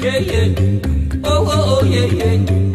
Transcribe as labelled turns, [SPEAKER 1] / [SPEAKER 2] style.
[SPEAKER 1] yeah, yeah. Oh, oh, oh, yeah, yeah.